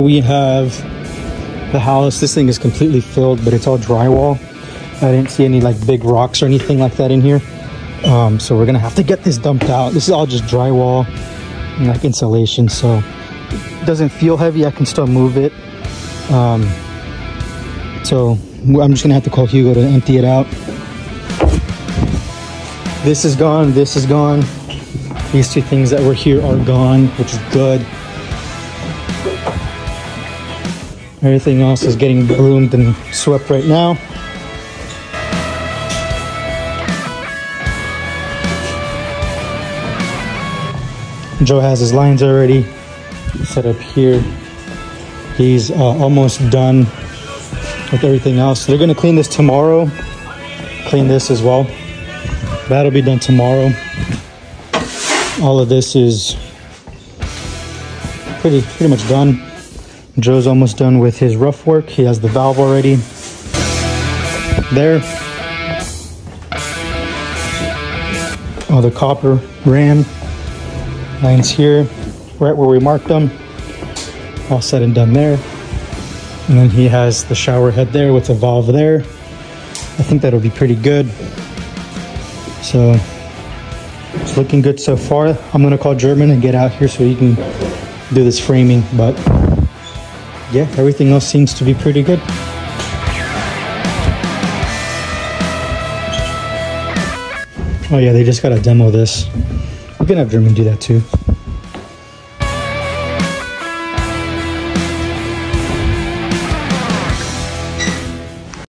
We have the house. This thing is completely filled, but it's all drywall. I didn't see any like big rocks or anything like that in here. Um, so we're gonna have to get this dumped out. This is all just drywall and like insulation. So it doesn't feel heavy. I can still move it. Um, so I'm just gonna have to call Hugo to empty it out. This is gone, this is gone. These two things that were here are gone, which is good. Everything else is getting broomed and swept right now. Joe has his lines already set up here. He's uh, almost done with everything else. They're gonna clean this tomorrow. Clean this as well. That'll be done tomorrow. All of this is pretty pretty much done. Joe's almost done with his rough work. He has the valve already. There. All the copper ran lines here, right where we marked them. All said and done there. And then he has the shower head there with the valve there. I think that'll be pretty good. So it's looking good so far. I'm gonna call German and get out here so he can do this framing, but yeah, everything else seems to be pretty good. Oh yeah, they just gotta demo this. We can have German do that too.